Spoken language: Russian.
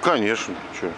Конечно, что.